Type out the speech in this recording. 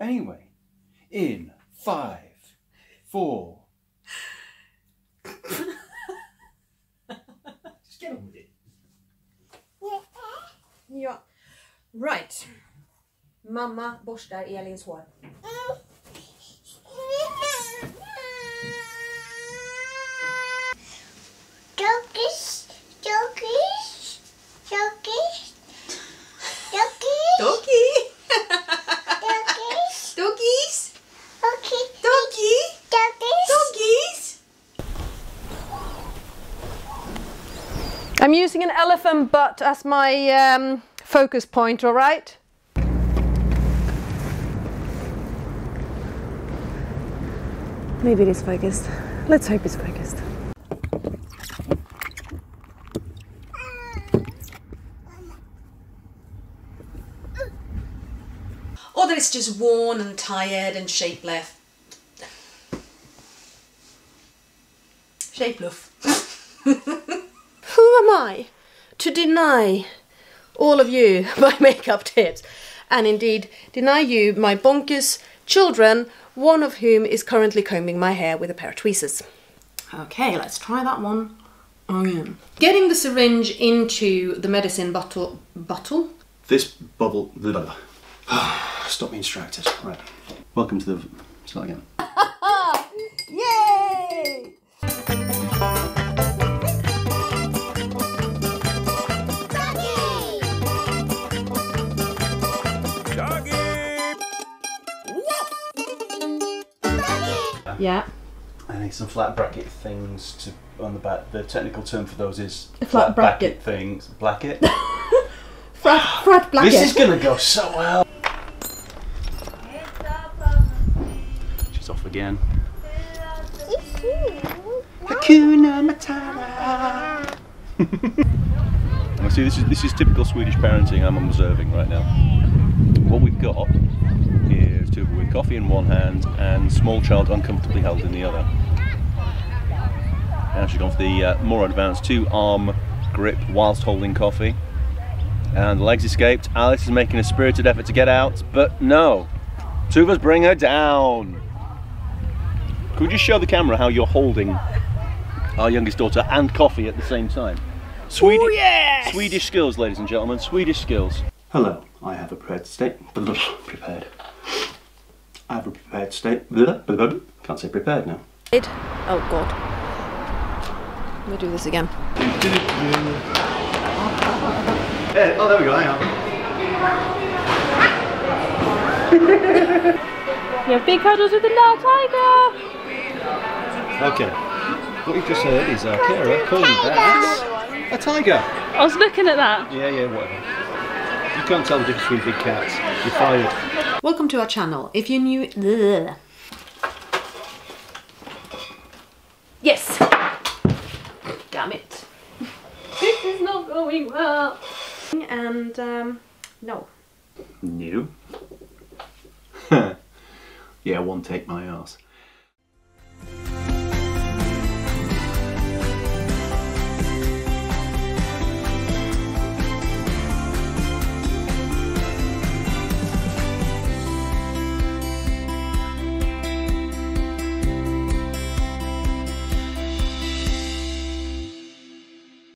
Anyway, in five, four. Just get on with it. Ja. Right. Mamma borstar Elins hår. Mm. I'm using an elephant butt as my um, focus point, alright? Maybe it is focused. Let's hope it's focused. Or that it's just worn and tired and shapeless. Shapeless. Who am I to deny all of you my makeup tips and indeed deny you my bonkers children, one of whom is currently combing my hair with a pair of tweezers. Okay, let's try that one again. Getting the syringe into the medicine bottle, bottle? This bubble. Stop being distracted. Right. Welcome to the. Start again. Yeah. I need some flat bracket things to on the back. The technical term for those is flat bracket. things. Bracket. Frat, frat blacket. this is gonna go so well. She's off again. Hakuna Matata. I see. This is this is typical Swedish parenting. I'm observing right now. What we've got is Tuva with coffee in one hand and small child uncomfortably held in the other. Now she's gone for the uh, more advanced two-arm grip whilst holding coffee. And the legs escaped. Alice is making a spirited effort to get out, but no. Tuva's bring her down. Could you show the camera how you're holding our youngest daughter and coffee at the same time? Swedish, yes! Swedish skills, ladies and gentlemen. Swedish skills. Hello, I have a prepared state. Prepared. I have a prepared state. Can't say prepared now. Oh god. Let me do this again. Hey, oh, there we go. Hang on. You have big cuddles with the little tiger. Okay. What you've just heard is uh, Kara calling that a tiger. I was looking at that. Yeah, yeah, whatever. You can't tell the difference between big cats. You're fired. Welcome to our channel. If you're new... Ugh. Yes! Damn it. This is not going well. And, um, no. New. yeah, one take my ass.